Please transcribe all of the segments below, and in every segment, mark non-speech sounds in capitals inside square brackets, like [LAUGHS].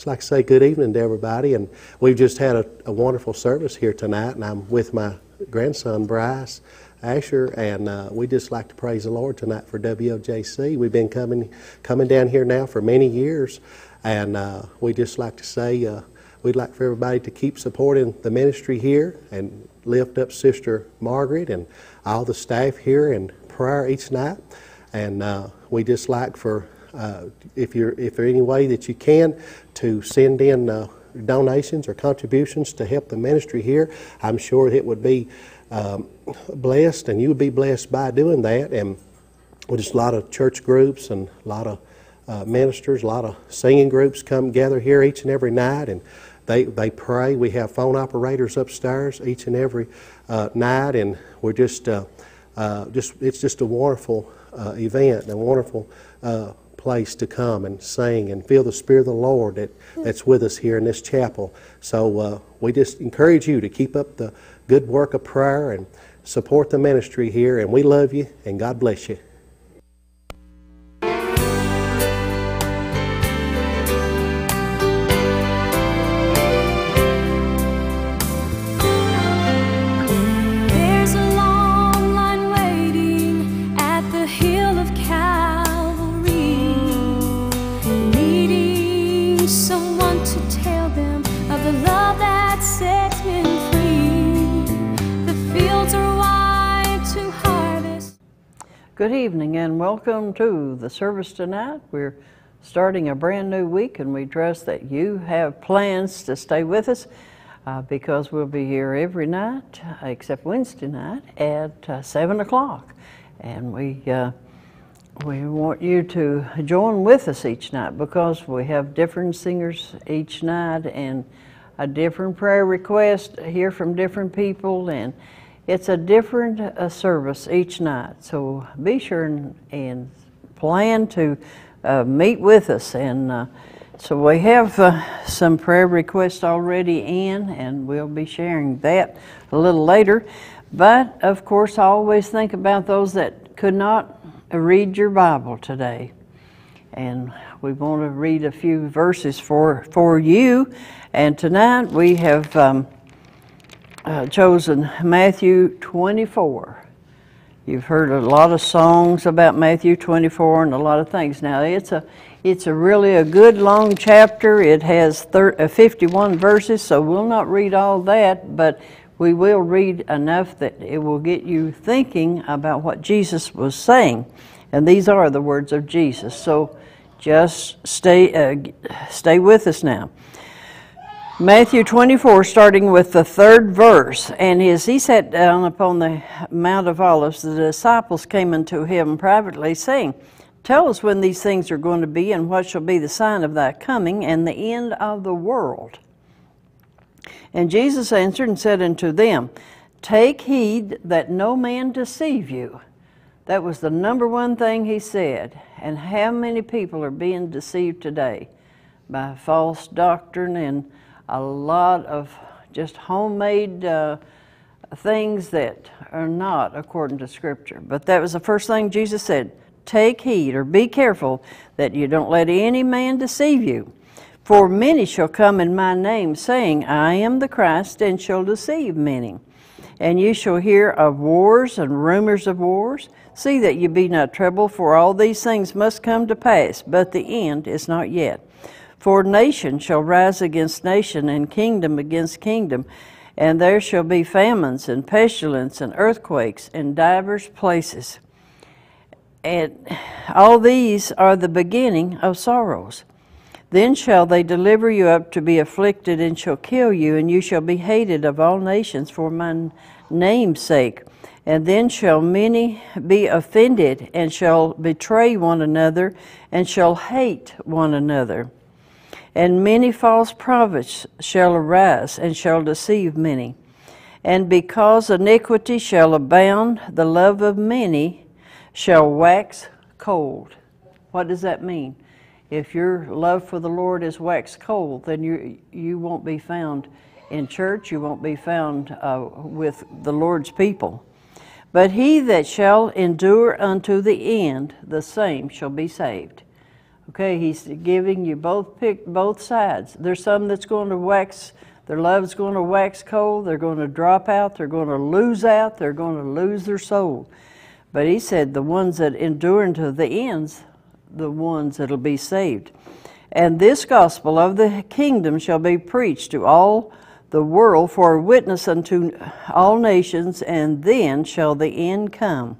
just like to say good evening to everybody. And we've just had a, a wonderful service here tonight, and I'm with my grandson Bryce Asher, and uh, we just like to praise the Lord tonight for WLJC. We've been coming coming down here now for many years, and uh, we just like to say uh, we'd like for everybody to keep supporting the ministry here and lift up Sister Margaret and all the staff here in prayer each night. And uh, we just like for uh, if you're if there any way that you can to send in uh, donations or contributions to help the ministry here, I'm sure it would be um, blessed, and you would be blessed by doing that. And with just a lot of church groups and a lot of uh, ministers, a lot of singing groups come gather here each and every night, and they they pray. We have phone operators upstairs each and every uh, night, and we're just uh, uh just it's just a wonderful uh, event a wonderful uh, place to come and sing and feel the Spirit of the Lord that, that's with us here in this chapel. So uh, we just encourage you to keep up the good work of prayer and support the ministry here. And we love you, and God bless you. Welcome to the service tonight. We're starting a brand new week and we trust that you have plans to stay with us uh, because we'll be here every night except Wednesday night at uh, 7 o'clock. And we, uh, we want you to join with us each night because we have different singers each night and a different prayer request here from different people and it's a different uh, service each night. So be sure and, and plan to uh, meet with us. And uh, so we have uh, some prayer requests already in, and we'll be sharing that a little later. But of course, I always think about those that could not read your Bible today. And we want to read a few verses for, for you. And tonight we have. Um, uh, chosen Matthew 24. You've heard a lot of songs about Matthew 24 and a lot of things. Now it's a it's a really a good long chapter. It has uh, 51 verses, so we'll not read all that, but we will read enough that it will get you thinking about what Jesus was saying. And these are the words of Jesus. So just stay uh, stay with us now. Matthew 24, starting with the third verse. And as he sat down upon the Mount of Olives, the disciples came unto him privately, saying, Tell us when these things are going to be, and what shall be the sign of thy coming, and the end of the world. And Jesus answered and said unto them, Take heed that no man deceive you. That was the number one thing he said. And how many people are being deceived today by false doctrine and a lot of just homemade uh, things that are not according to Scripture. But that was the first thing Jesus said take heed or be careful that you don't let any man deceive you. For many shall come in my name, saying, I am the Christ, and shall deceive many. And you shall hear of wars and rumors of wars. See that you be not troubled, for all these things must come to pass, but the end is not yet. For nation shall rise against nation, and kingdom against kingdom, and there shall be famines and pestilence and earthquakes in divers places. And all these are the beginning of sorrows. Then shall they deliver you up to be afflicted, and shall kill you, and you shall be hated of all nations for my name's sake. And then shall many be offended, and shall betray one another, and shall hate one another. And many false prophets shall arise and shall deceive many. And because iniquity shall abound, the love of many shall wax cold. What does that mean? If your love for the Lord is waxed cold, then you, you won't be found in church, you won't be found uh, with the Lord's people. But he that shall endure unto the end, the same shall be saved. Okay, he's giving you both pick both sides. There's some that's going to wax their love's going to wax cold, they're going to drop out, they're going to lose out, they're going to lose their soul. But he said the ones that endure unto the ends, the ones that'll be saved. And this gospel of the kingdom shall be preached to all the world for a witness unto all nations, and then shall the end come.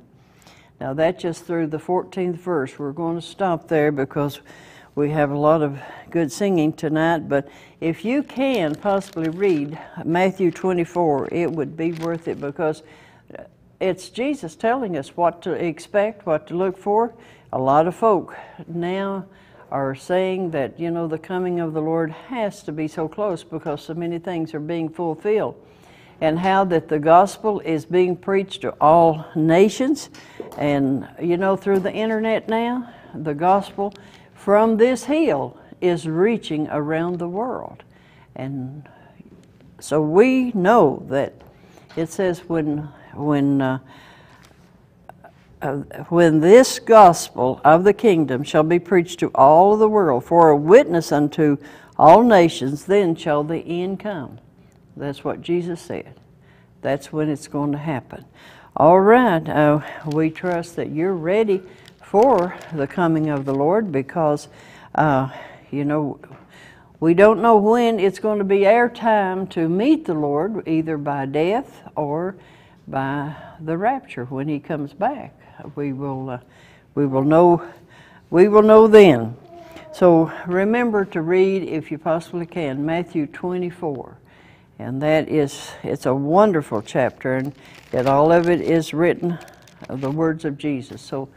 Now, that's just through the 14th verse. We're going to stop there because we have a lot of good singing tonight. But if you can possibly read Matthew 24, it would be worth it because it's Jesus telling us what to expect, what to look for. A lot of folk now are saying that, you know, the coming of the Lord has to be so close because so many things are being fulfilled. And how that the gospel is being preached to all nations. And, you know, through the internet now, the gospel from this hill is reaching around the world. And so we know that it says when, when uh, uh, when this gospel of the kingdom shall be preached to all the world for a witness unto all nations, then shall the end come. That's what Jesus said. That's when it's going to happen. All right, uh, we trust that you're ready for the coming of the Lord because, uh, you know, we don't know when it's going to be our time to meet the Lord, either by death or by the rapture when He comes back we will, uh, we will know, we will know then. So remember to read, if you possibly can, Matthew 24. And that is, it's a wonderful chapter, and yet all of it is written of the words of Jesus. So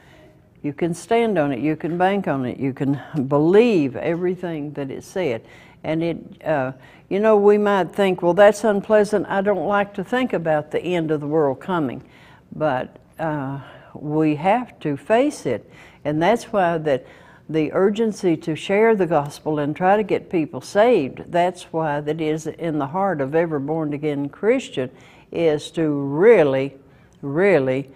you can stand on it, you can bank on it, you can believe everything that it said. And it, uh, you know, we might think, well, that's unpleasant. I don't like to think about the end of the world coming. But uh, we have to face it. And that's why that the urgency to share the gospel and try to get people saved, that's why that is in the heart of every born again Christian is to really, really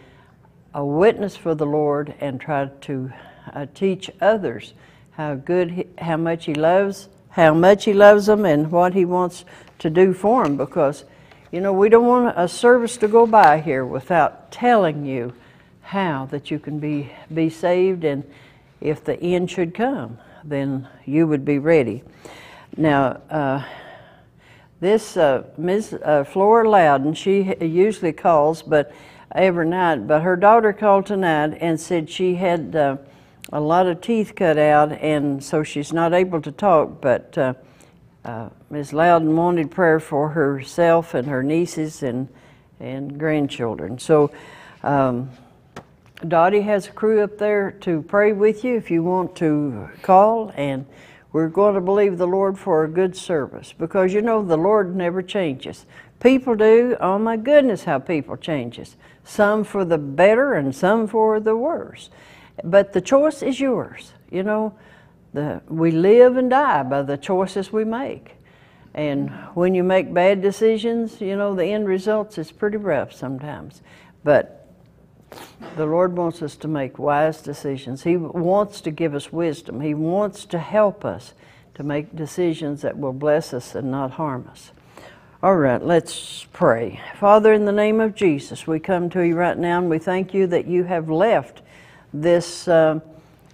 a witness for the Lord and try to uh, teach others how good, he, how much He loves, how much He loves them, and what He wants to do for them. Because, you know, we don't want a service to go by here without telling you how that you can be, be saved, and if the end should come, then you would be ready. Now, uh, this uh, Ms. Uh, Flora Loudon, she usually calls, but every night. But her daughter called tonight and said she had uh, a lot of teeth cut out, and so she's not able to talk. But uh, uh, Ms. Loudon wanted prayer for herself and her nieces and and grandchildren. So. Um, Dottie has a crew up there to pray with you if you want to call, and we're going to believe the Lord for a good service because you know the Lord never changes. People do. Oh my goodness, how people changes. Some for the better and some for the worse. But the choice is yours. You know, the, we live and die by the choices we make. And when you make bad decisions, you know, the end results is pretty rough sometimes. But the Lord wants us to make wise decisions. He wants to give us wisdom. He wants to help us to make decisions that will bless us and not harm us. All right, let's pray. Father, in the name of Jesus, we come to you right now and we thank you that you have left this uh,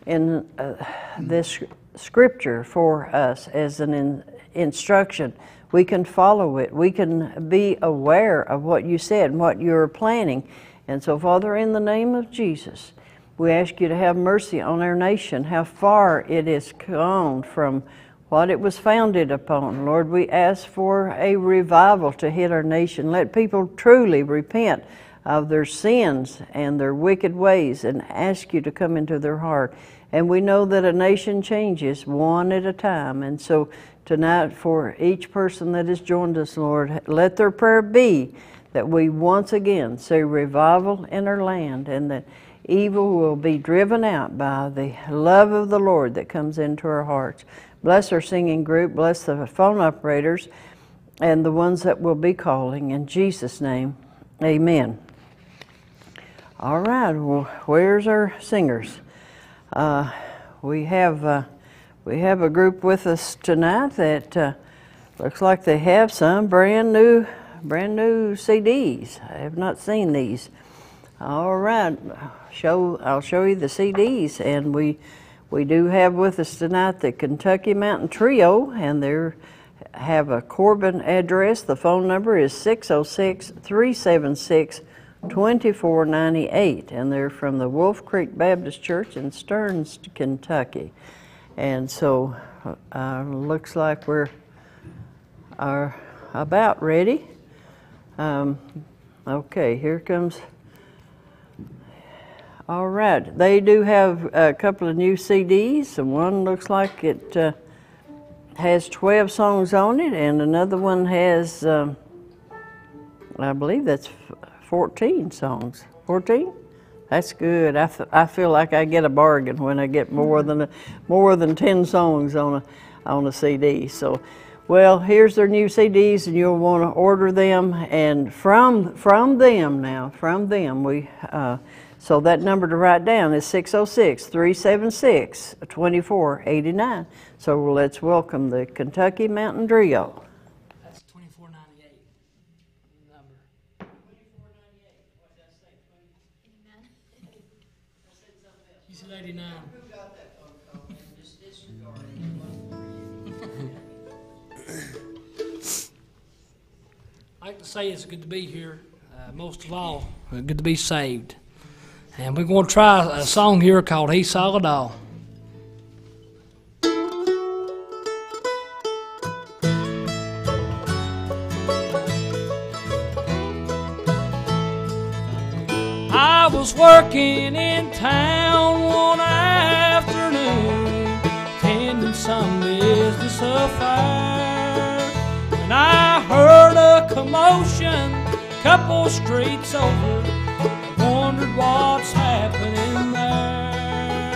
in uh, this scripture for us as an in, instruction. We can follow it. We can be aware of what you said and what you're planning and so, Father, in the name of Jesus, we ask you to have mercy on our nation, how far it has gone from what it was founded upon. Lord, we ask for a revival to hit our nation. Let people truly repent of their sins and their wicked ways and ask you to come into their heart. And we know that a nation changes one at a time. And so tonight, for each person that has joined us, Lord, let their prayer be that we once again see revival in our land and that evil will be driven out by the love of the Lord that comes into our hearts. Bless our singing group, bless the phone operators and the ones that will be calling. In Jesus' name, amen. All right, well, where's our singers? Uh, we have. Uh, we have a group with us tonight that uh, looks like they have some brand new, brand new CDs. I have not seen these. All right, show I'll show you the CDs, and we we do have with us tonight the Kentucky Mountain Trio, and they have a Corbin address. The phone number is 606 376 2498, and they're from the Wolf Creek Baptist Church in Stearns, Kentucky. And so, uh, looks like we're are about ready. Um, okay, here comes. All right, they do have a couple of new CDs, and one looks like it uh, has 12 songs on it, and another one has, um, I believe that's 14 songs. 14? That's good. I, I feel like I get a bargain when I get more than a, more than 10 songs on a on a CD. So, well, here's their new CDs, and you'll want to order them. And from from them now, from them, we. Uh, so that number to write down is 606 376 2489. So let's welcome the Kentucky Mountain Trio. That's twenty-four ninety-eight number. You said eighty-nine. I like to say it's good to be here, uh, most of all, uh, good to be saved. And we're going to try a song here called He Saw It All. I was working in town one afternoon, tending some business affair. And I heard a commotion, couple streets over. Wondered what's happening there.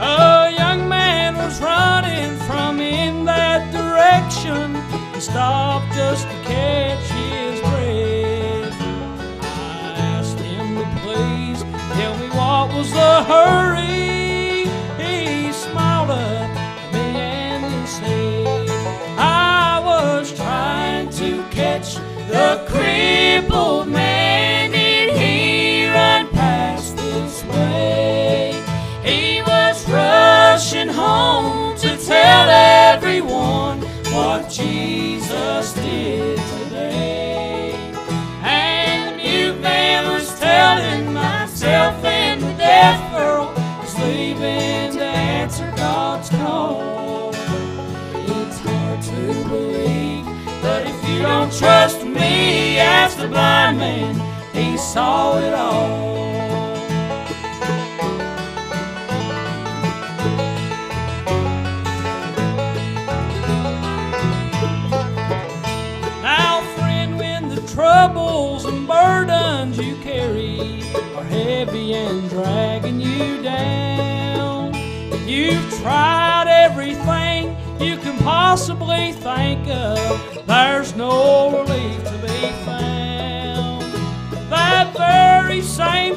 A young man was running from in that direction. He stopped just to catch his breath. I asked him to please tell me what was the hurry. The blind man, he saw it all. Now, friend, when the troubles and burdens you carry are heavy and dragging you down, you've tried everything you can possibly think of, there's no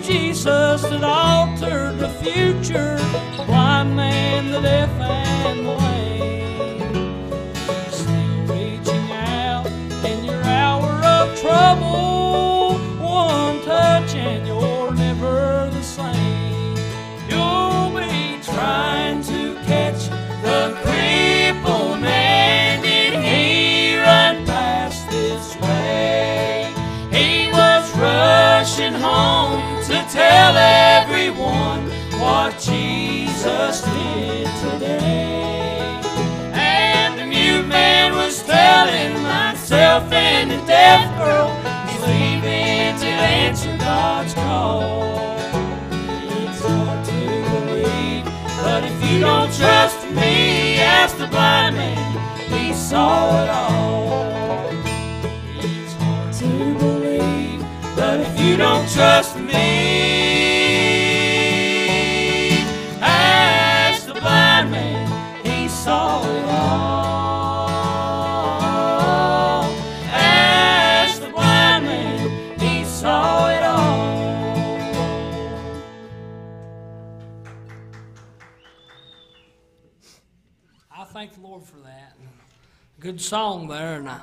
Jesus that altered the future, blind man, the deaf, Jesus did today. And the mute man was telling myself and the deaf girl he's leaving to answer God's call. It's hard to believe, but if you don't trust me, ask the blind man, he saw it all. It's hard to believe, but if you don't trust me, good song there, and I,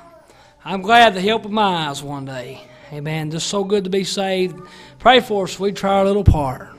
I'm glad the help of my eyes one day. Amen. Just so good to be saved. Pray for us. We try our little part.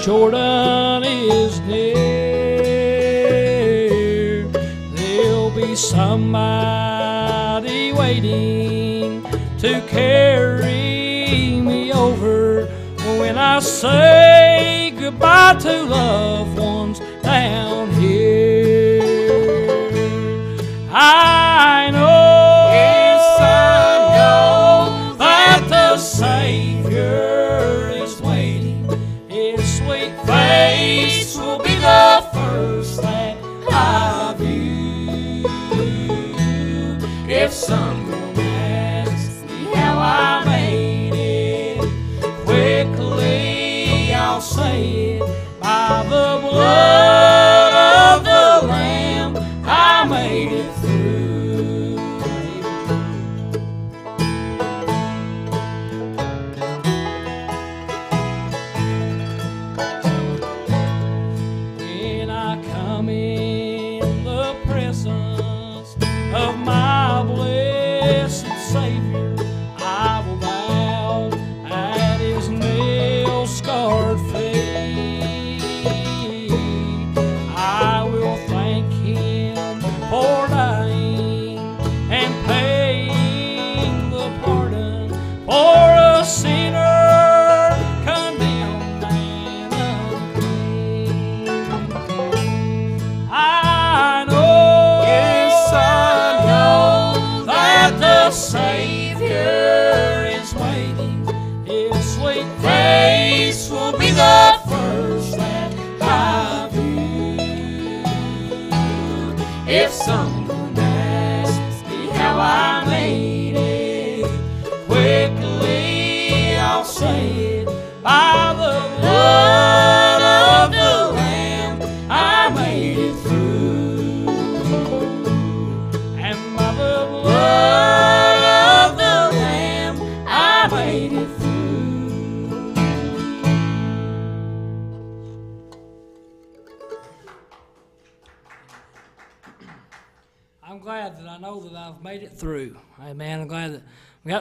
short sun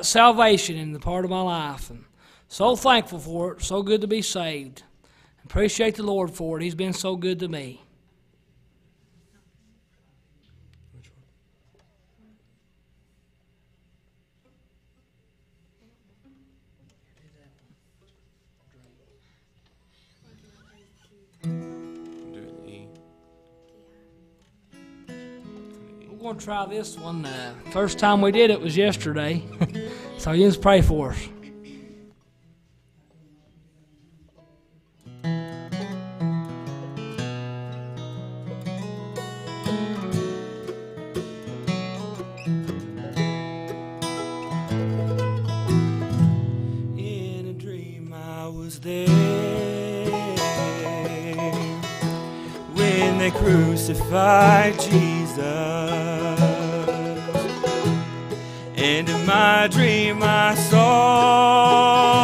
salvation in the part of my life. And so thankful for it. So good to be saved. Appreciate the Lord for it. He's been so good to me. to try this one. Uh, first time we did it was yesterday. [LAUGHS] so you just pray for us. crucified Jesus. And in my dream I saw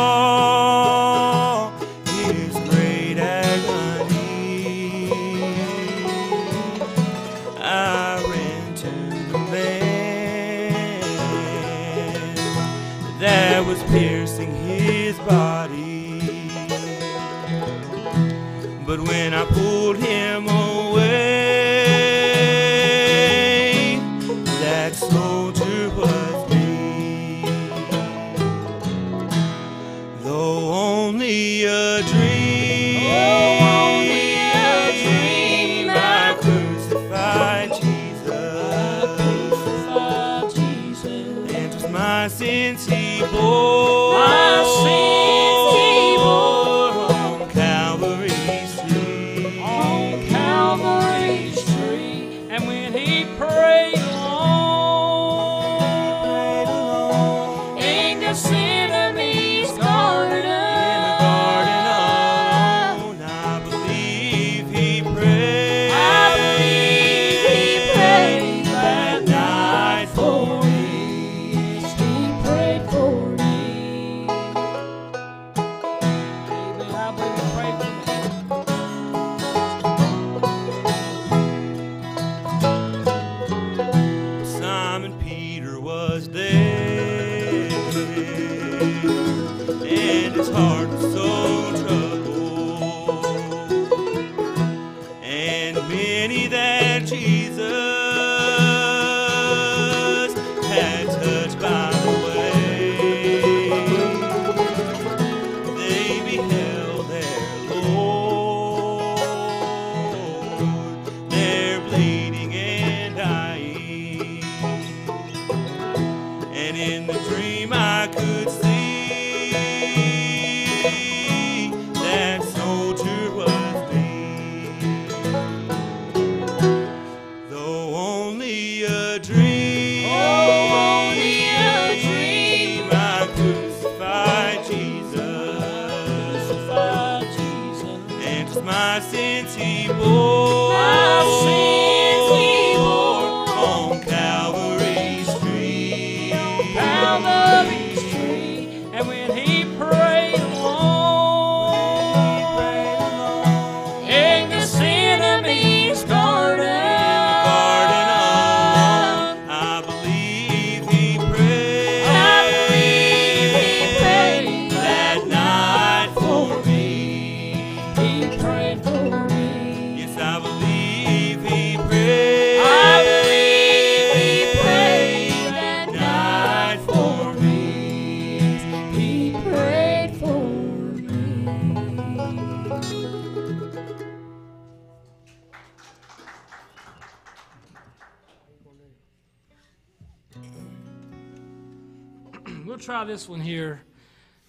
this one here,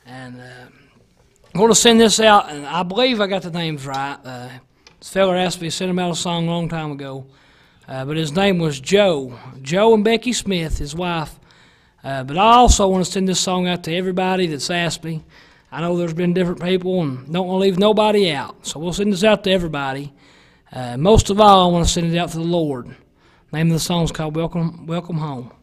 and uh, I'm going to send this out. And I believe I got the names right. Uh, this fella asked me to send him out a song a long time ago, uh, but his name was Joe. Joe and Becky Smith, his wife. Uh, but I also want to send this song out to everybody that's asked me. I know there's been different people, and don't want to leave nobody out. So we'll send this out to everybody. Uh, most of all, I want to send it out to the Lord. Name of the song is called "Welcome, Welcome Home."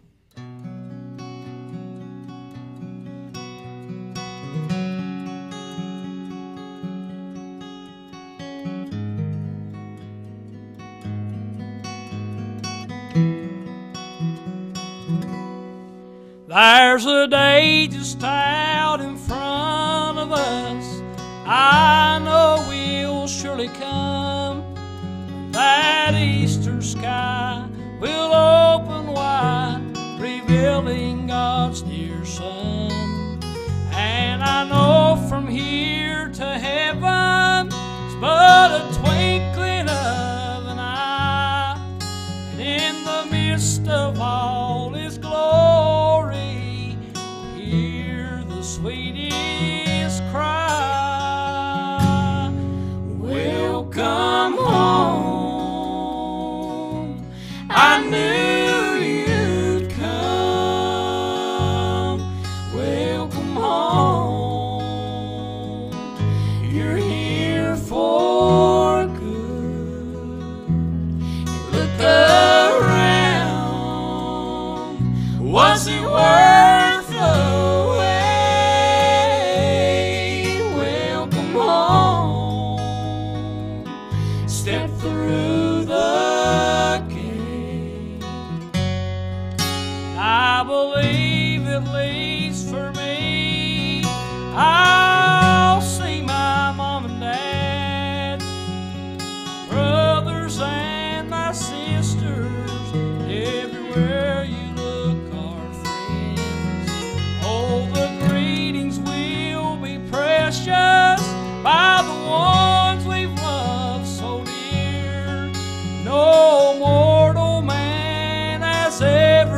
There's a day just out in front of us. I know will surely come. That eastern sky will open wide, revealing God's dear Son. And I know from here to heaven it's but a twinkling midst of all His glory, hear the sweetest cry. Welcome home. I knew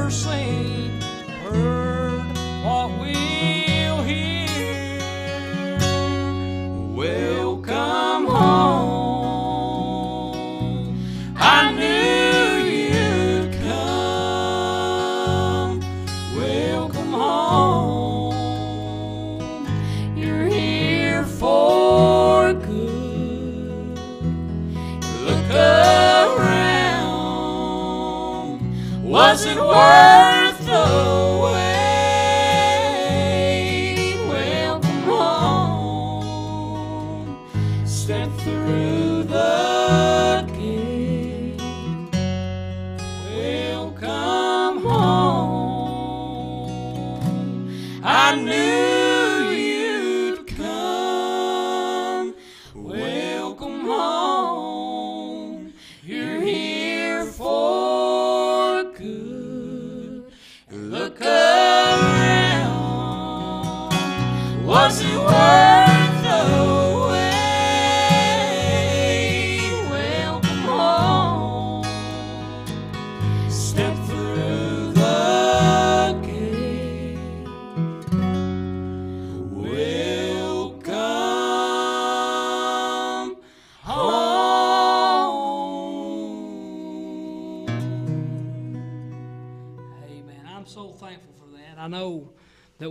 ever seen,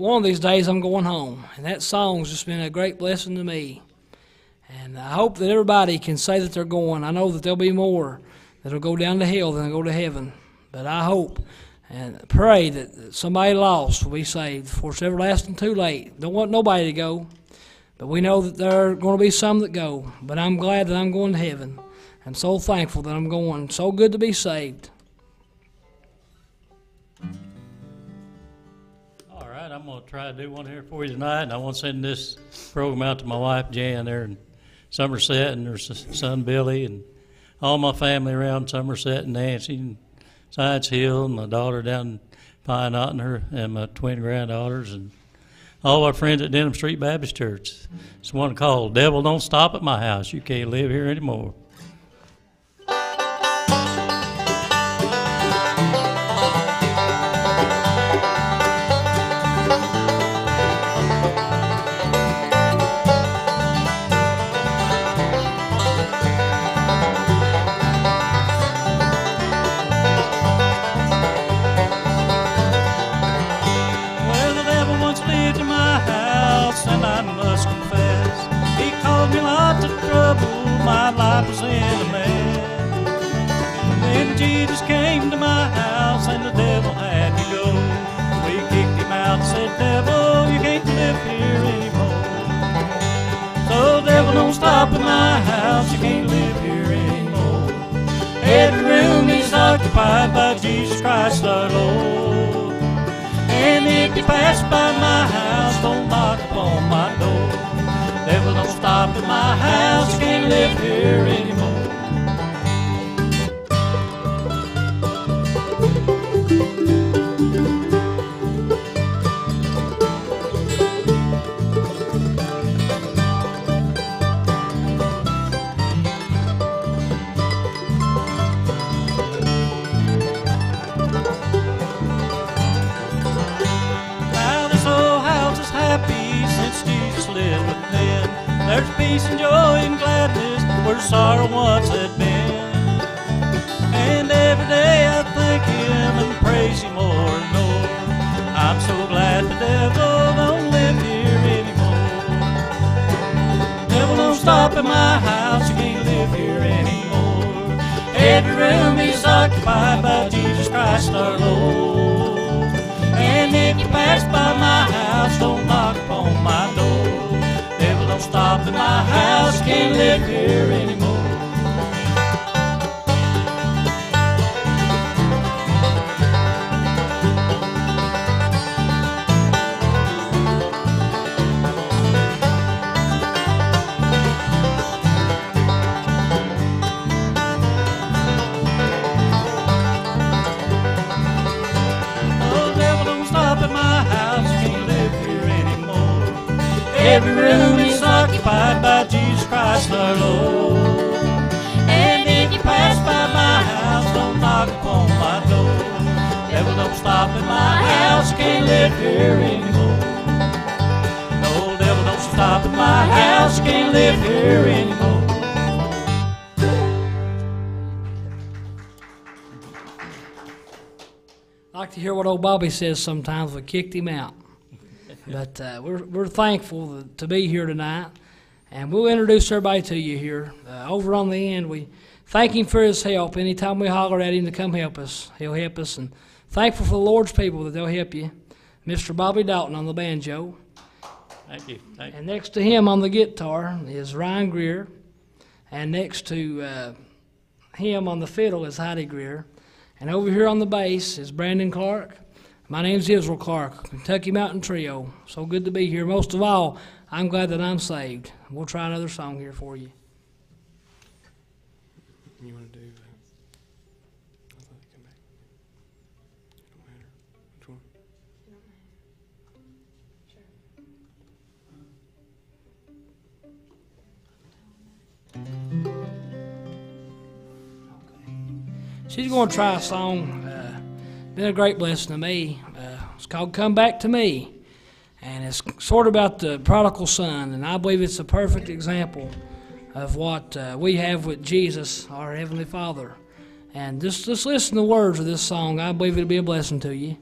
one of these days I'm going home, and that song's just been a great blessing to me. And I hope that everybody can say that they're going. I know that there'll be more that'll go down to hell than go to heaven. But I hope and pray that somebody lost will be saved before it's everlasting too late. Don't want nobody to go. But we know that there are going to be some that go. But I'm glad that I'm going to heaven. I'm so thankful that I'm going. So good to be saved. Going to try to do one here for you tonight, and I want to send this program out to my wife Jan there in Somerset, and her son Billy, and all my family around Somerset, and Nancy, and Science Hill, and my daughter down in Pine Knot, and her, and my twin granddaughters, and all our friends at Denham Street Baptist Church. It's one called "Devil Don't Stop at My House." You can't live here anymore. I must confess. He caused me lots of trouble, my life was in a mess. Then Jesus came to my house and the devil had to go. We kicked him out, said, Devil, you can't live here anymore. So, devil, don't stop at my house, you can't live here anymore. Every room is occupied by Jesus Christ our Lord. And if you pass by my house, don't my door. Devil, don't stop at my house, can't live here anymore. Where sorrow once had been. And every day I thank Him and praise Him more and more. I'm so glad the devil don't live here anymore. Devil don't stop at my house, you can't live here anymore. Every room is occupied by Jesus Christ our Lord. Oh, stop at my house, can't live here anymore. Every room is by Jesus Christ our Lord. And if you pass by my house, don't knock upon my door. Devil, don't stop at my house, can't live here anymore. No, devil, don't stop at my house, can't live here anymore. Like to hear what old Bobby says sometimes. We kicked him out. But uh, we're, we're thankful to be here tonight. And we'll introduce everybody to you here. Uh, over on the end, we thank him for his help. Anytime we holler at him to come help us, he'll help us. And thankful for the Lord's people that they'll help you. Mr. Bobby Dalton on the banjo. Thank you. Thank you. And next to him on the guitar is Ryan Greer. And next to uh, him on the fiddle is Heidi Greer. And over here on the bass is Brandon Clark. My name's Israel Clark, Kentucky Mountain Trio. So good to be here. Most of all, I'm glad that I'm saved. We'll try another song here for you. You want to do? Uh, I thought you come back. Don't matter. Which one? She's going to try a song. Been a great blessing to me. Uh, it's called "Come Back to Me," and it's sort of about the prodigal son. And I believe it's a perfect example of what uh, we have with Jesus, our heavenly Father. And just just listen to the words of this song. I believe it'll be a blessing to you.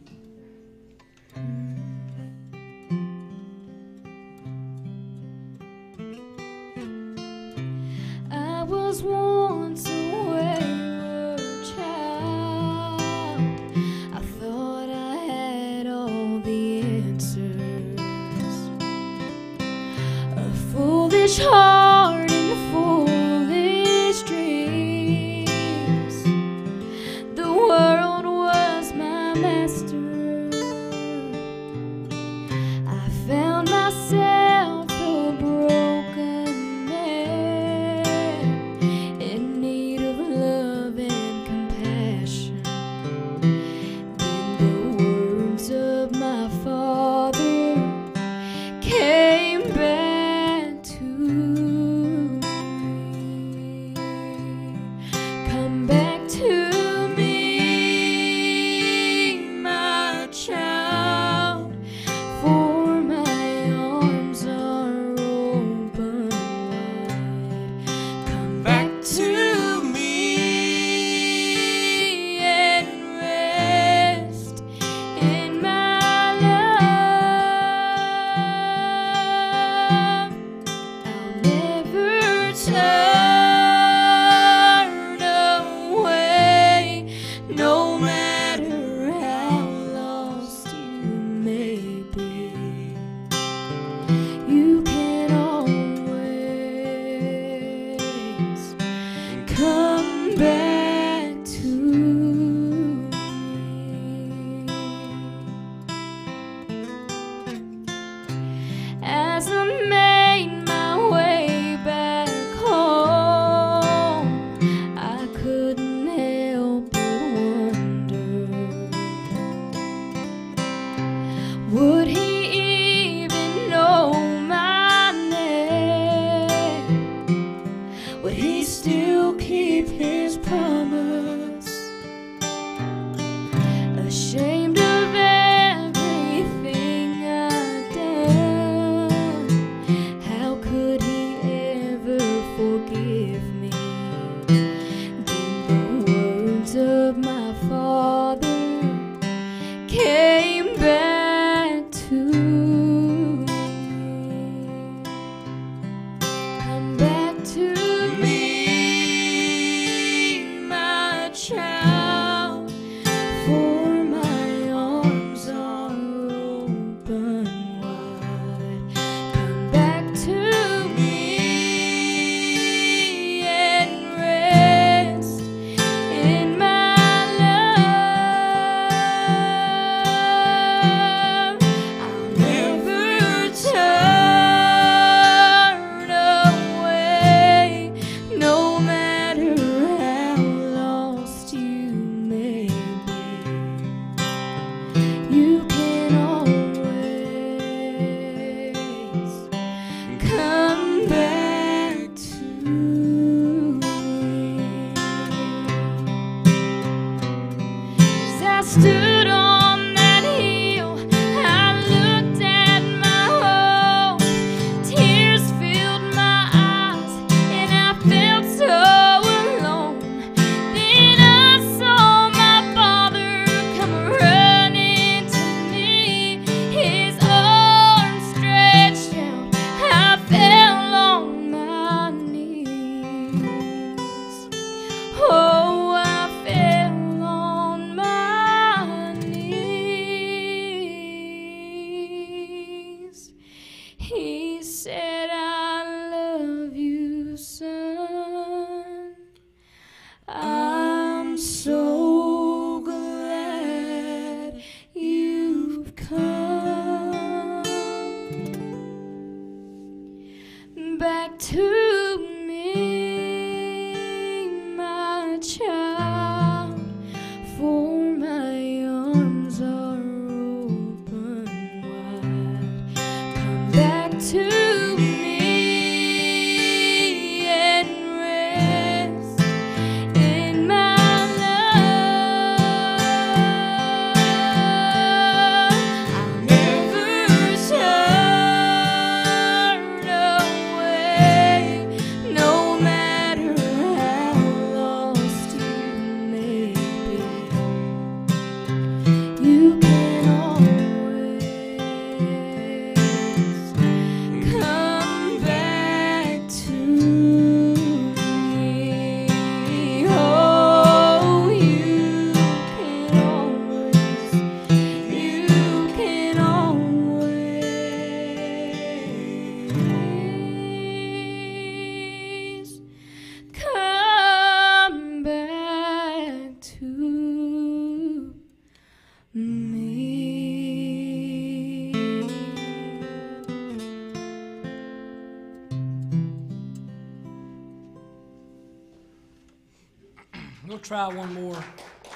Try one more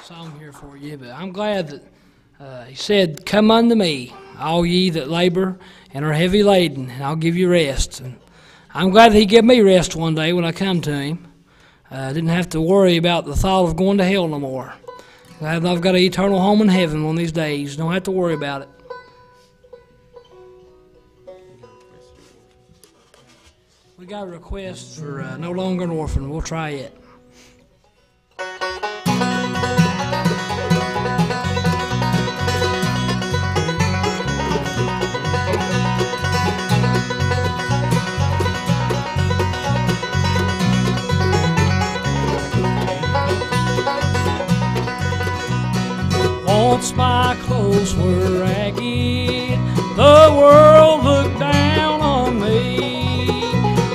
song here for you, but I'm glad that uh, he said, Come unto me, all ye that labor and are heavy laden, and I'll give you rest. And I'm glad that he gave me rest one day when I come to him. I uh, didn't have to worry about the thought of going to hell no more. I've got an eternal home in heaven one of these days. Don't have to worry about it. We got a request for uh, No Longer an Orphan. We'll try it. Once my clothes were ragged, the world looked down on me.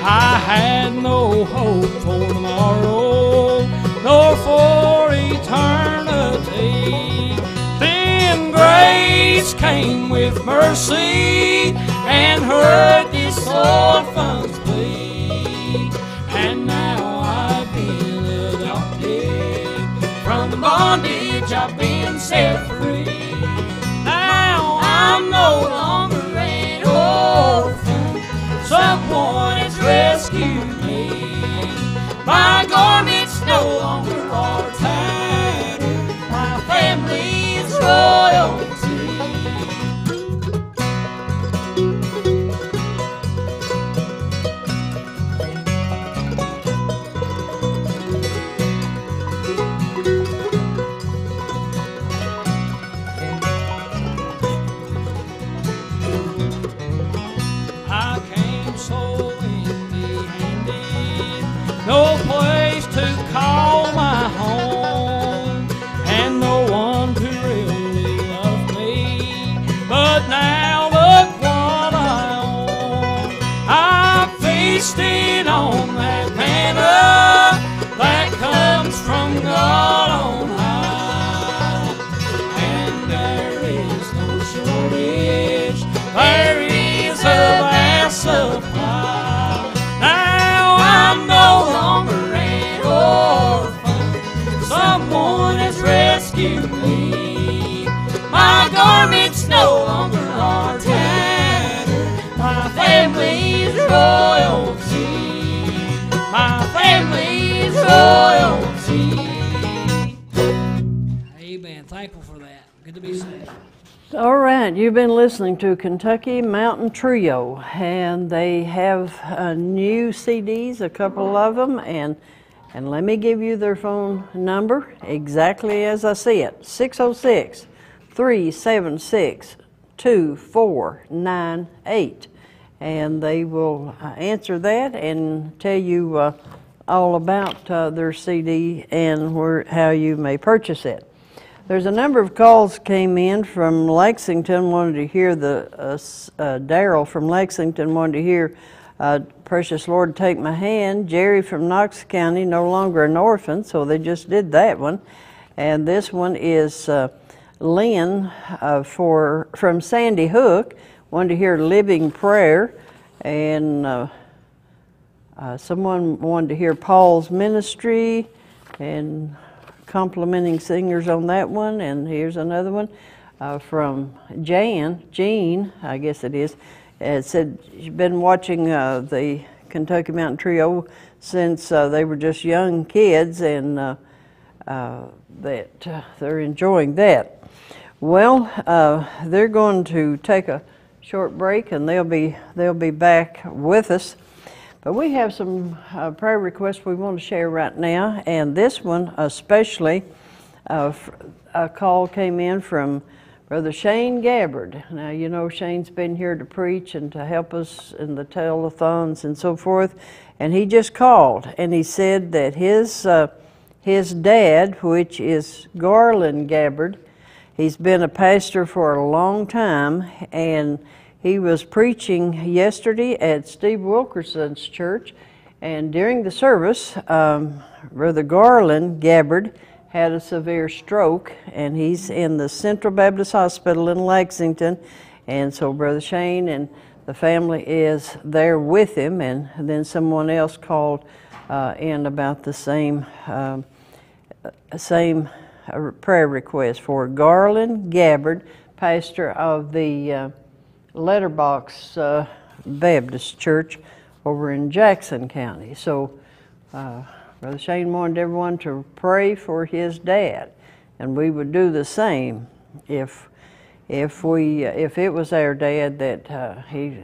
I had no hope for tomorrow, nor for eternity. Then grace came with mercy and heard this I've been set free. Now I'm no longer an orphan. Someone has rescued me. My garments no longer be. All right, you've been listening to Kentucky Mountain Trio, and they have uh, new CDs, a couple of them, and and let me give you their phone number exactly as I see it 606 376 2498. And they will uh, answer that and tell you uh, all about uh, their CD and where, how you may purchase it. There's a number of calls came in from Lexington, wanted to hear the, uh, uh, Daryl from Lexington wanted to hear uh, Precious Lord Take My Hand. Jerry from Knox County, no longer an orphan, so they just did that one. And this one is uh, Lynn uh, for, from Sandy Hook, wanted to hear Living Prayer. And uh, someone wanted to hear Paul's ministry and complimenting singers on that one. And here's another one uh, from Jan, Jean, I guess it is. It said she's been watching uh, the Kentucky Mountain Trio since uh, they were just young kids, and uh, uh, that uh, they're enjoying that. Well, uh, they're going to take a short break, and they'll be they'll be back with us. But we have some uh, prayer requests we want to share right now, and this one especially, uh, a call came in from Brother Shane Gabbard. Now, you know, Shane's been here to preach and to help us in the telethons and so forth, and he just called and he said that his, uh, his dad, which is Garland Gabbard, He's been a pastor for a long time, and he was preaching yesterday at Steve Wilkerson's church. And during the service, um, Brother Garland Gabbard had a severe stroke, and he's in the Central Baptist Hospital in Lexington. And so Brother Shane and the family is there with him, and then someone else called uh, in about the same. Um, same uh, prayer request for Garland Gabbard, pastor of the uh, Letterbox uh, Baptist Church over in Jackson County. So, uh, Brother Shane wanted everyone to pray for his dad, and we would do the same if if we if it was our dad that uh, he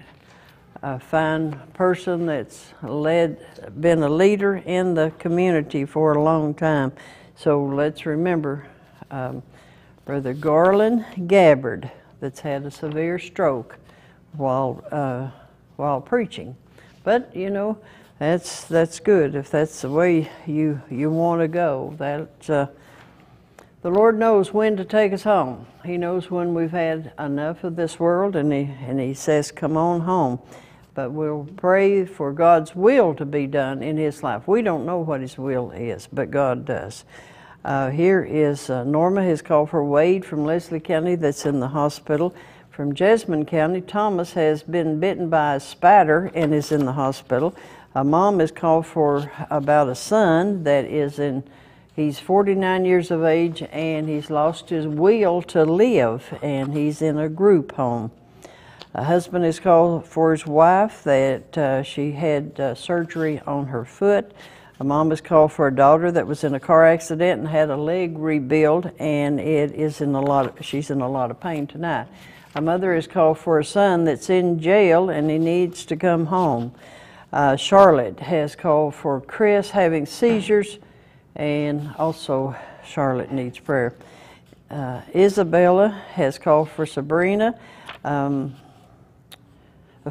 a fine person that's led, been a leader in the community for a long time. So let's remember um, Brother Garland Gabbard that's had a severe stroke while uh, while preaching. But you know, that's that's good if that's the way you you want to go. That uh, the Lord knows when to take us home. He knows when we've had enough of this world, and He and He says, "Come on home." But we'll pray for God's will to be done in His life. We don't know what His will is, but God does. Uh, here is uh, Norma has called for Wade from Leslie County that's in the hospital. From Jessamine County, Thomas has been bitten by a spider and is in the hospital. A mom has called for about a son that is in He's 49 years of age and he's lost his will to live and he's in a group home. A husband has called for his wife that uh, she had uh, surgery on her foot. A mom has called for a daughter that was in a car accident and had a leg rebuild and it is in a lot of, she's in a lot of pain tonight. A mother has called for a son that's in jail and he needs to come home. Uh, Charlotte has called for Chris having seizures and also Charlotte needs prayer. Uh, Isabella has called for Sabrina. Um,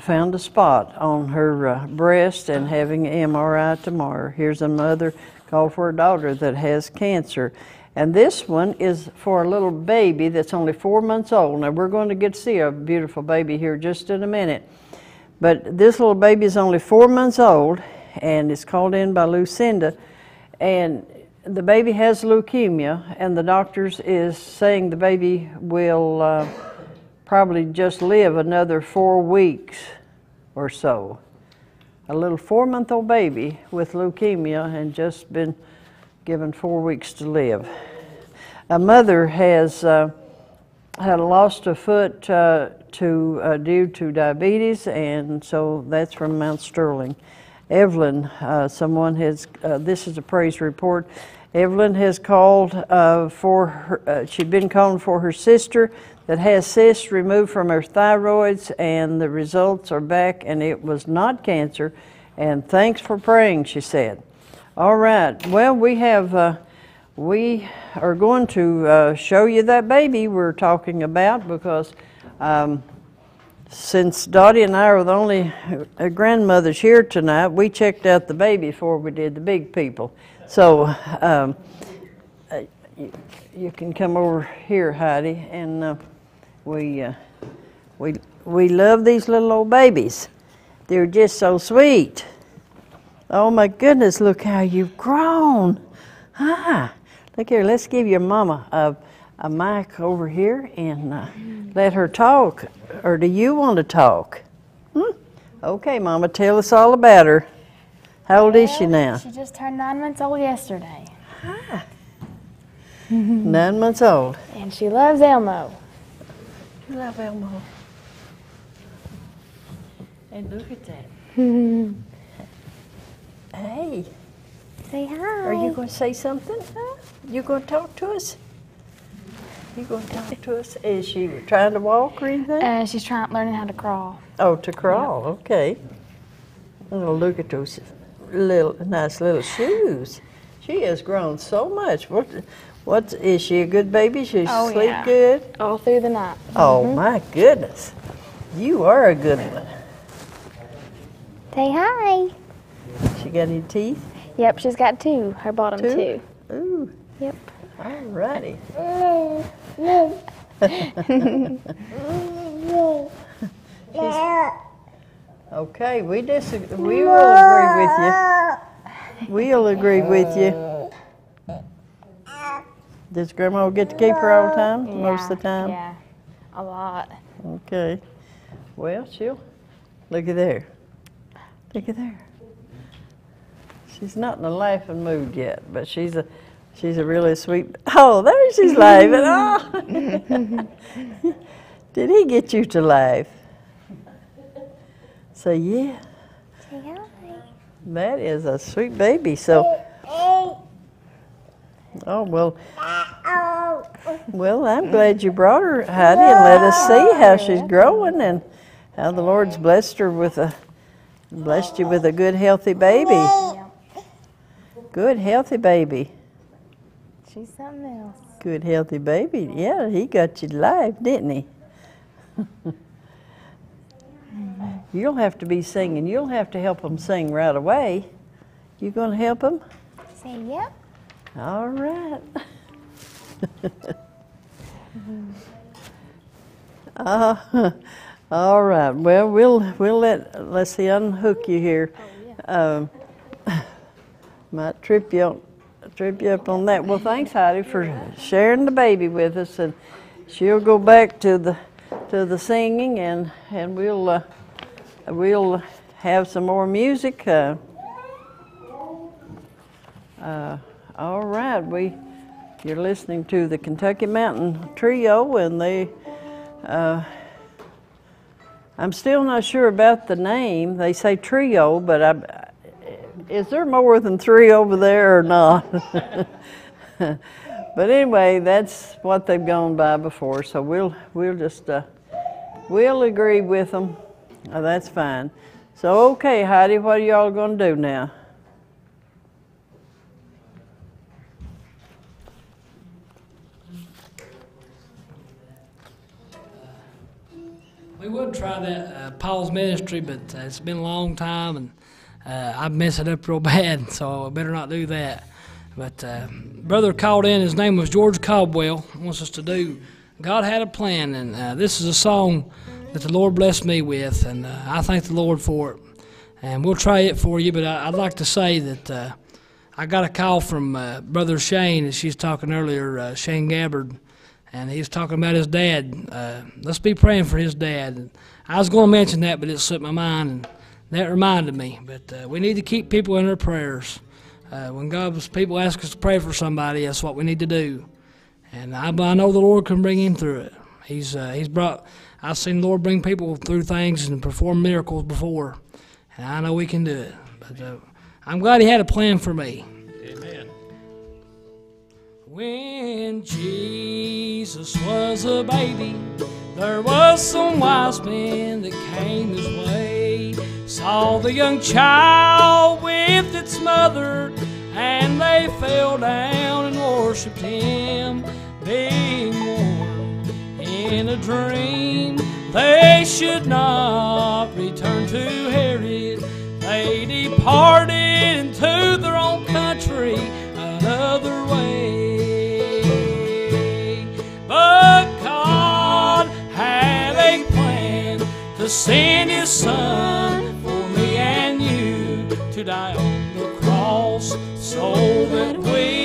found a spot on her uh, breast and having MRI tomorrow. Here's a mother called for a daughter that has cancer. And this one is for a little baby that's only four months old. Now, we're going to get to see a beautiful baby here just in a minute. But this little baby is only four months old, and it's called in by Lucinda. And the baby has leukemia, and the doctors is saying the baby will uh, probably just live another four weeks or so. A little four-month-old baby with leukemia and just been given four weeks to live. A mother has uh, had lost a foot uh, to uh, due to diabetes, and so that's from Mount Sterling. Evelyn, uh, someone has. Uh, this is a praise report. Evelyn has called uh, for her, uh, she'd been calling for her sister that has cysts removed from her thyroids, and the results are back, and it was not cancer. And thanks for praying, she said. All right. Well, we have, uh, we are going to uh, show you that baby we're talking about because um, since Dottie and I are the only uh, grandmothers here tonight, we checked out the baby before we did the big people. So um, uh, you, you can come over here, Heidi, and uh, we uh, we we love these little old babies. They're just so sweet. Oh my goodness! Look how you've grown. Ah, look here. Let's give your mama a a mic over here and uh, let her talk. Or do you want to talk? Hmm? Okay, Mama, tell us all about her. How old is she now? She just turned nine months old yesterday. [LAUGHS] Nine months old. And she loves Elmo. You love Elmo. And look at that. [LAUGHS] hey, Say hi. are you going to say something? Huh? You going to talk to us? You going to talk to us? Is she trying to walk or anything? Uh, she's trying learning how to crawl. oh, to crawl. Okay. Oh, look at those little nice little shoes. She has grown so much. What? What is she a good baby? She Oh, sleep yeah. good? All through the night. Oh mm-hmm. my goodness. You are a good one. Say hi. She got any teeth? Yep, she's got two. Her bottom Two? two. Ooh, Yep. all righty. [LAUGHS] [LAUGHS] [LAUGHS] Okay, we disagree. We will agree with you. [LAUGHS] We'll agree with you. Does Grandma get to keep her all the time? Most of the time? Yeah. A lot. Okay. Well, she'll. Look at there. Look at there. She's not in a laughing mood yet, but she's a she's a really sweet. Oh, there she's laughing. [LAUGHS] Oh. [LAUGHS] Did he get you to laugh? Say yeah. Say hi. That is a sweet baby. So. Oh well. Well, I'm glad you brought her, Heidi, and let us see how she's growing and how the Lord's blessed her with a blessed you with a good, healthy baby. Good, healthy baby. She's something else. Good, healthy baby. Yeah, he got you live, didn't he? [LAUGHS] You'll have to be singing. You'll have to help them sing right away. You gonna help them? Say yep. All right. uh, all right. Well, we'll we'll let let's see unhook you here. Um, might trip you on, trip you up on that. Well, thanks Heidi for sharing the baby with us, and she'll go back to the to the singing, and and we'll uh, we'll have some more music. Uh, uh, all right, we you're listening to the Kentucky Mountain Trio, and they. Uh, I'm still not sure about the name. They say trio, but I, is there more than three over there or not? [LAUGHS] but anyway, that's what they've gone by before. So we'll we'll just uh, we'll agree with them. Uh, that's fine. So okay, Heidi, what are y'all going to do now? We would try that uh, Paul's ministry, but uh, it's been a long time and uh, I mess it up real [LAUGHS] bad, so I better not do that. But uh, brother called in. His name was George Caldwell. Wants us to do. God had a plan, and uh, this is a song that the Lord blessed me with, and uh, I thank the Lord for it. And we'll try it for you. But I, I'd like to say that uh, I got a call from uh, brother Shane, as she's talking earlier, uh, Shane Gabbard and he was talking about his dad. Uh, let's be praying for his dad. I was going to mention that, but it slipped my mind, and that reminded me. But uh, we need to keep people in our prayers. When God's people ask us to pray for somebody, that's what we need to do. And I, I know the Lord can bring him through it. He's he's brought. I've seen the Lord bring people through things and perform miracles before, and I know we can do it. But uh, I'm glad He had a plan for me. Amen. When Jesus was a baby, there was some wise men that came His way. Saw the young child with its mother, and they fell down and worshipped Him, being one in a dream. They should not return to Herod. They departed into their own country another way. But God had a plan to send His Son for me and you to die on the cross so that we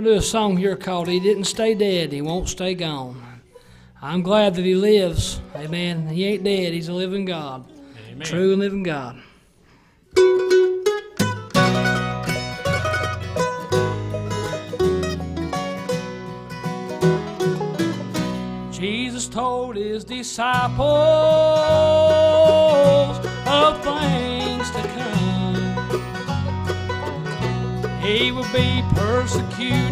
going to do a song here called He Didn't Stay Dead, He Won't Stay Gone. I'm glad that He lives. Amen. He ain't dead, He's a living God. Amen. True and living God. Jesus told his disciples of things to come. He would be persecuted.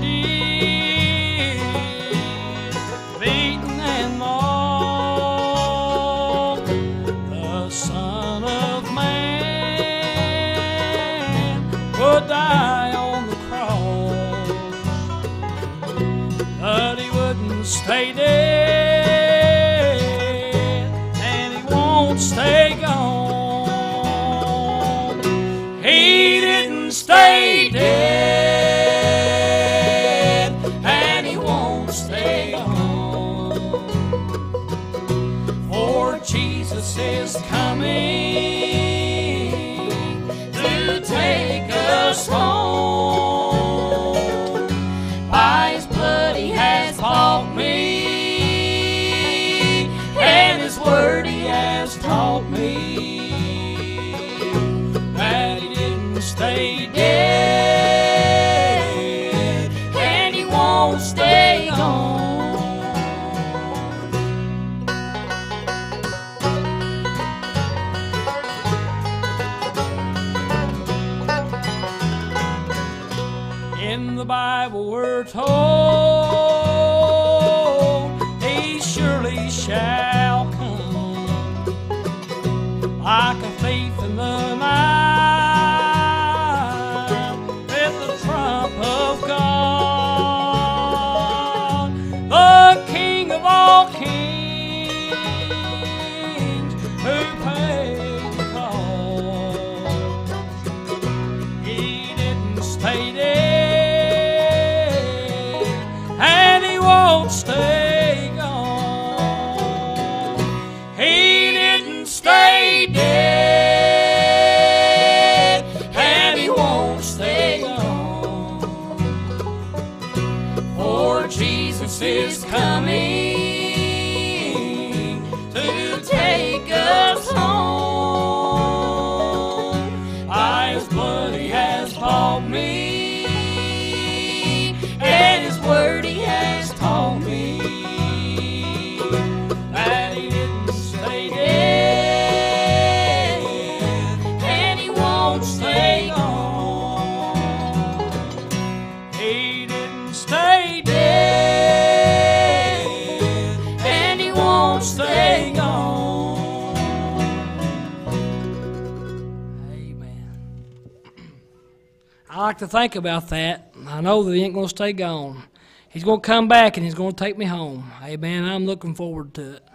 like to think about that. I know that he ain't going to stay gone. He's going to come back and he's going to take me home. Hey, man, I'm looking forward to it.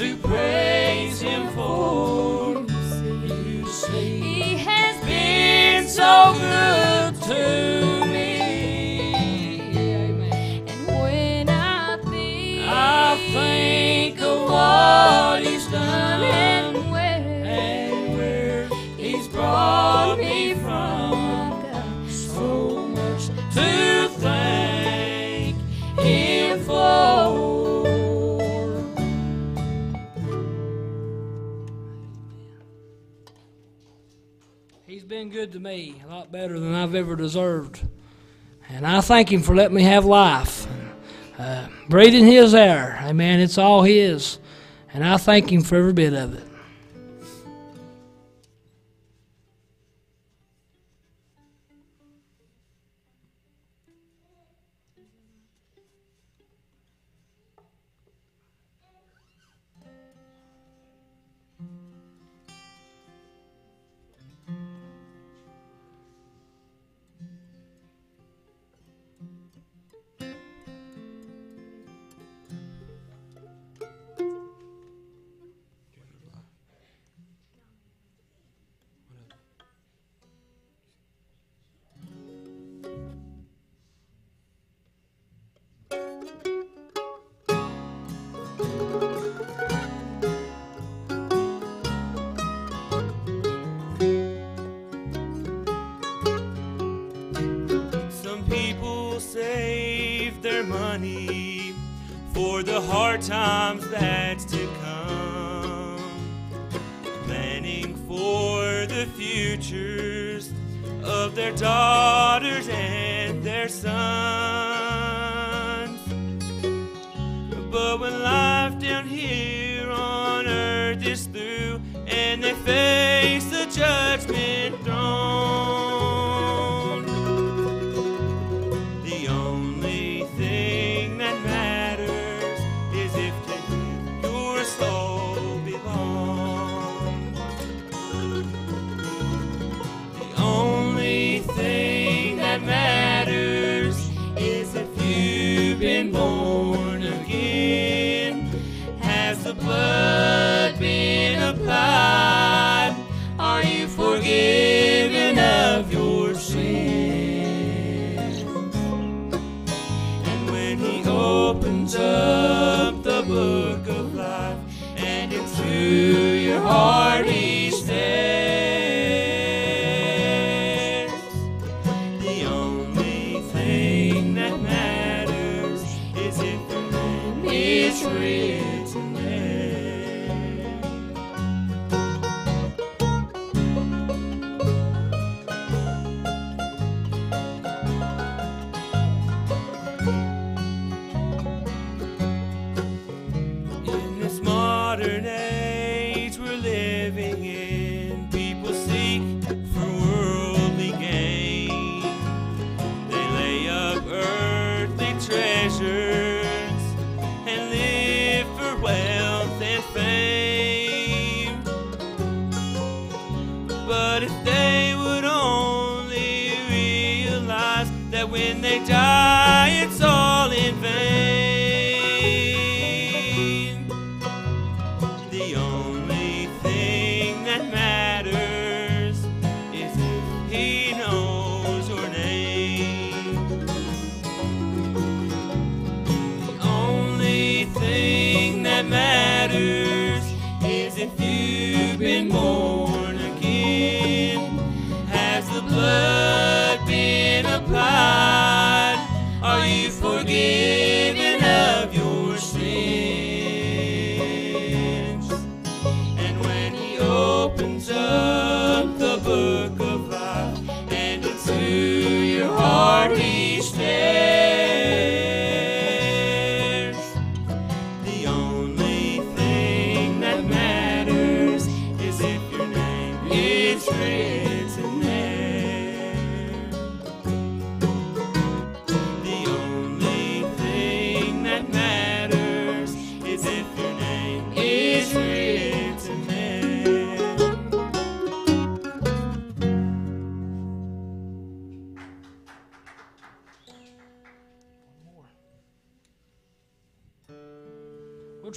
to praise Him for. good to me, a lot better than I've ever deserved. And I thank Him for letting me have life. Uh, breathing His air, amen, it's all His. And I thank Him for every bit of it.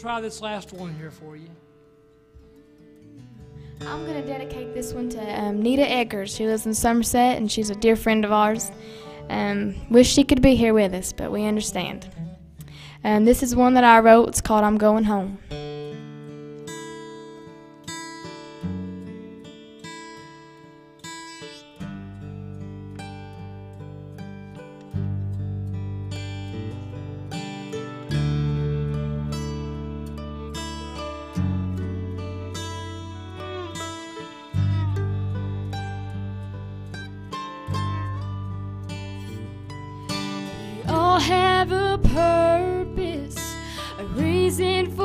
try this last one here for you. I'm going to dedicate this one to um, Nita Eggers. She lives in Somerset and she's a dear friend of ours. Um, wish she could be here with us, but we understand. Um, this is one that I wrote. It's called I'm Going Home. isn't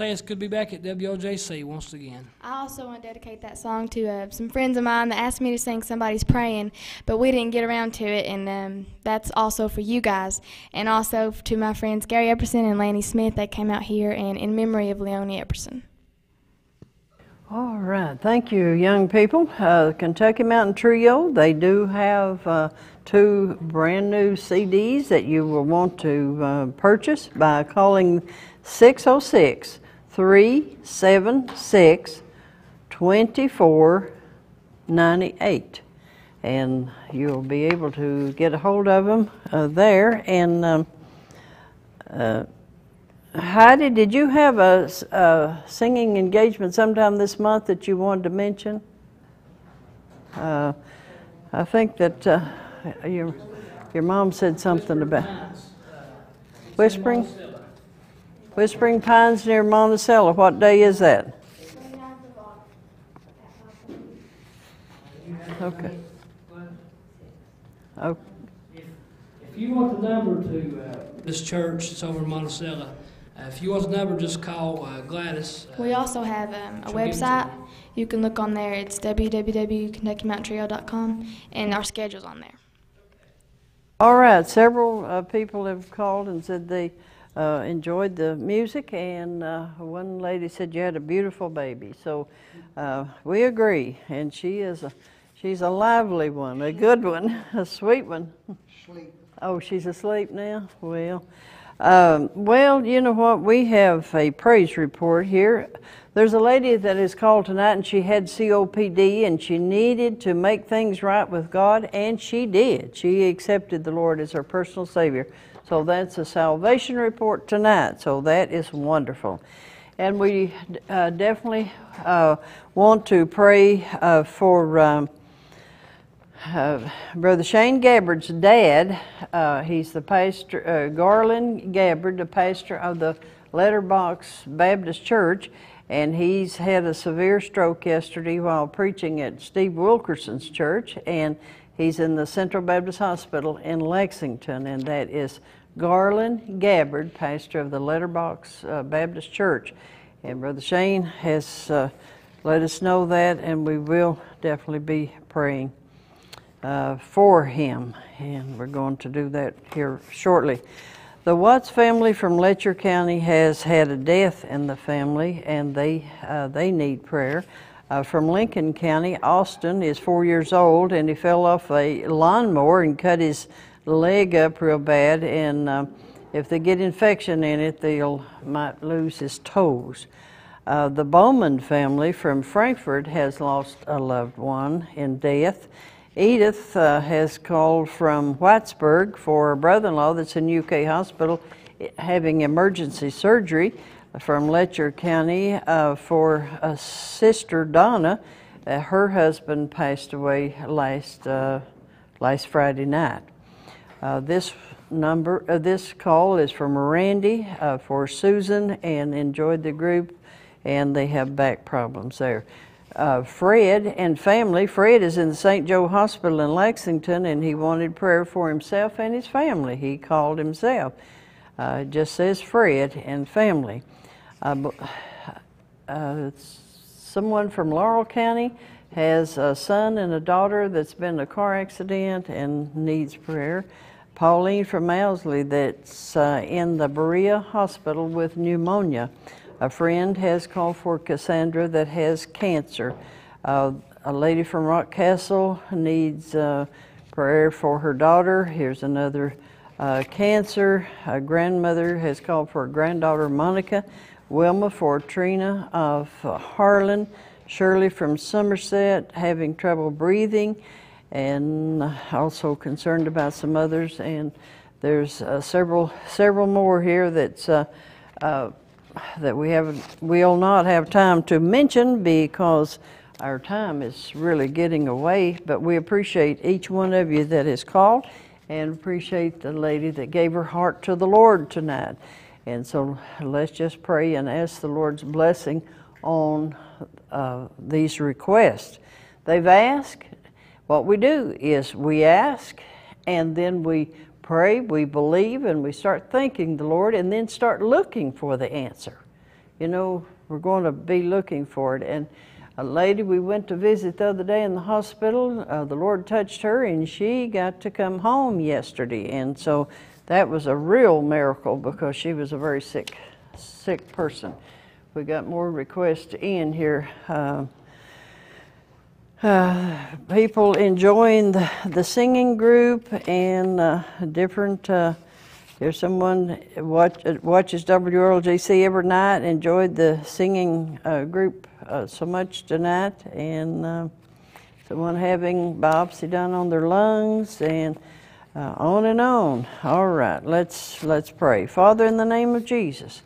I'd say it's good to be back at WLJC once again. I also want to dedicate that song to uh, some friends of mine that asked me to sing Somebody's Praying, but we didn't get around to it, and um, that's also for you guys. And also to my friends Gary Epperson and Laney Smith that came out here, and in memory of Leonie Epperson. All right, thank you, young people. Uh, Kentucky Mountain Trio, they do have uh, two brand new CDs that you will want to uh, purchase by calling 606 376 2498. And you'll be able to get a hold of them uh, there. And um, uh, Heidi, did you have a singing engagement sometime this month that you wanted to mention? Uh, I think that uh, your, your mom said something about Whispering, Whispering Pines near Monticello. What day is that? Okay. Oh, If you want the number to uh, this church, it's over in Monticello. Uh, if you want the number, just call uh, Gladys. Uh, We also have um, a She'll give it to website. You can look on there. It's www.kentuckymountaintrio.com, and our schedule's on there. All right, several uh, people have called and said they uh, enjoyed the music, and uh, one lady said you had a beautiful baby. So uh, we agree, and she is a she's a lively one, a good one, [LAUGHS] a sweet one. Oh, she's asleep now. Well, Um, well, you know what? We have a praise report here. There's a lady that is called tonight, and she had COPD, and she needed to make things right with God, and she did. She accepted the Lord as her personal Savior. So that's a salvation report tonight. So that is wonderful. And we uh, definitely uh, want to pray uh, for. Um, uh, Brother Shane Gabbard's dad, uh, he's the pastor, uh, Garland Gabbard, the pastor of the Letterbox Baptist Church, and he's had a severe stroke yesterday while preaching at Steve Wilkerson's church, and he's in the Central Baptist Hospital in Lexington, and that is Garland Gabbard, pastor of the Letterbox uh, Baptist Church. And Brother Shane has uh, let us know that, and we will definitely be praying uh, for him, and we're going to do that here shortly. The Watts family from Letcher County has had a death in the family, and they uh, they need prayer. Uh, from Lincoln County, Austin is four years old, and he fell off a lawnmower and cut his leg up real bad. And uh, if they get infection in it, they'll might lose his toes. Uh, the Bowman family from Frankfort has lost a loved one in death. Edith uh, has called from Whitesburg for a brother-in-law that's in UK hospital having emergency surgery from Letcher County uh, for a sister Donna. Uh, her husband passed away last uh, last Friday night. Uh, this number, uh, this call is from Randy for Susan, and enjoyed the group, and they have back problems there uh, Fred and family. Fred is in the St. Joe Hospital in Lexington, and he wanted prayer for himself and his family. He called himself. Uh, it just says Fred and family. Uh, uh, someone from Laurel County has a son and a daughter that's been in a car accident and needs prayer. Pauline from Mousley that's uh, in the Berea Hospital with pneumonia. A friend has called for Cassandra that has cancer. Uh, a lady from Rockcastle needs uh, prayer for her daughter. Here's another uh, cancer. A grandmother has called for her granddaughter Monica. Wilma for Trina of Harlan. Shirley from Somerset having trouble breathing and also concerned about some others. And there's uh, several several more here that's uh, uh, that we have will not have time to mention because our time is really getting away, but we appreciate each one of you that has called and appreciate the lady that gave her heart to the Lord tonight. And so let's just pray and ask the Lord's blessing on uh, these requests. They've asked. What we do is we ask and then we pray, we believe, and we start thanking the Lord, and then start looking for the answer. You know, we're going to be looking for it. And a lady we went to visit the other day in the hospital, uh, the Lord touched her, and she got to come home yesterday. And so that was a real miracle because she was a very sick, sick person. We got more requests in here. Uh, uh, people enjoying the, the singing group and uh, different. Uh, there's someone watch, watches WLJC every night. Enjoyed the singing uh, group uh, so much tonight, and uh, someone having biopsy done on their lungs, and on and on. All right, let's let's pray. Father, in the name of Jesus,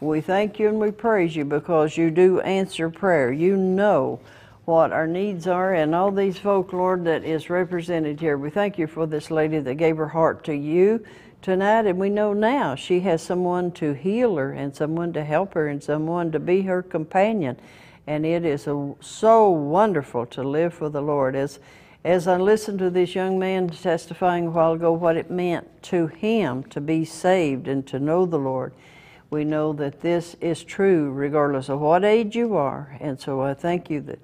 we thank you and we praise you because you do answer prayer. You know what our needs are and all these folk, Lord, that is represented here. We thank you for this lady that gave her heart to you tonight, and we know now she has someone to heal her and someone to help her and someone to be her companion. And it is a, so wonderful to live for the Lord. As, as I listened to this young man testifying a while ago what it meant to him to be saved and to know the Lord, we know that this is true regardless of what age you are. And so I thank you that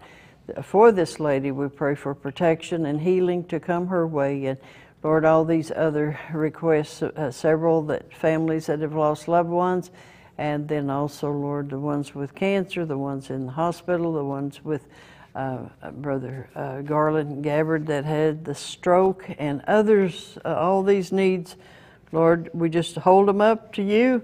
for this lady, we pray for protection and healing to come her way. And Lord, all these other requests, uh, several that families that have lost loved ones, and then also, Lord, the ones with cancer, the ones in the hospital, the ones with uh, Brother uh, Garland Gabbard that had the stroke, and others, uh, all these needs Lord, we just hold them up to you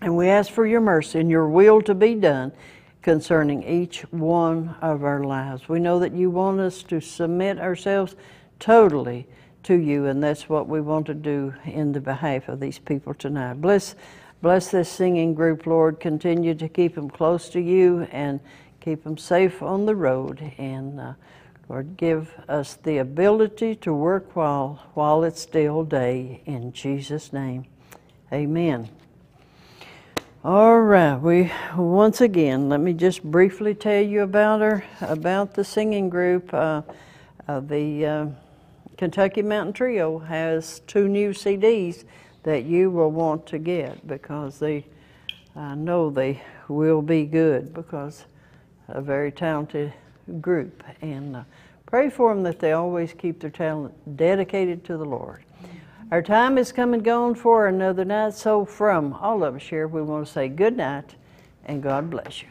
and we ask for your mercy and your will to be done concerning each one of our lives. We know that you want us to submit ourselves totally to you, and that's what we want to do in the behalf of these people tonight. Bless, bless this singing group, Lord. Continue to keep them close to you and keep them safe on the road. And uh, Lord, give us the ability to work while while it's still day. In Jesus' name, Amen. All right, we once again let me just briefly tell you about her, about the singing group. Uh, uh, the uh, Kentucky Mountain Trio has two new CDs that you will want to get because they, I know they will be good because a very talented group and uh, pray for them that they always keep their talent dedicated to the Lord. Our time is come and gone for another night, so from all of us here, we want to say good night and God bless you.